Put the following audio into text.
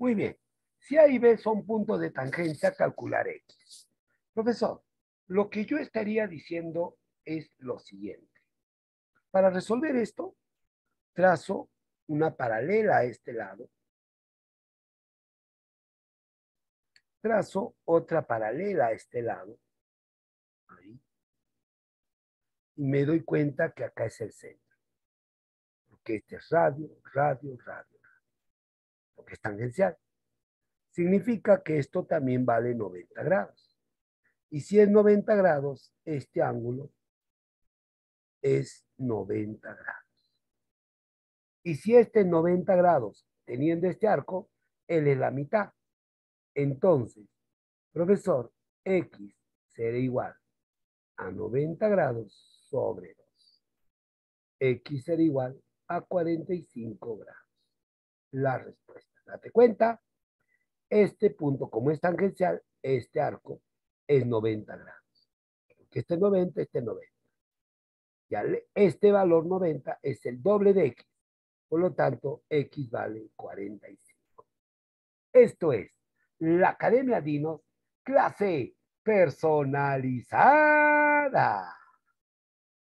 Muy bien. Si A y B son puntos de tangencia, calcular X. Profesor, lo que yo estaría diciendo es lo siguiente. Para resolver esto, trazo una paralela a este lado. Trazo otra paralela a este lado. Ahí. Y me doy cuenta que acá es el centro. Porque este es radio, radio, radio, es tangencial significa que esto también vale 90 grados. Y si es 90 grados, este ángulo es 90 grados. Y si este es 90 grados, teniendo este arco, él es la mitad. Entonces, profesor, X será igual a 90 grados sobre 2. X será igual a 45 grados. La respuesta. Date cuenta este punto, como es tangencial, este arco es 90 grados. Este 90, este 90. Ya este valor 90 es el doble de x. Por lo tanto, x vale 45. Esto es la Academia Dinos, clase personalizada.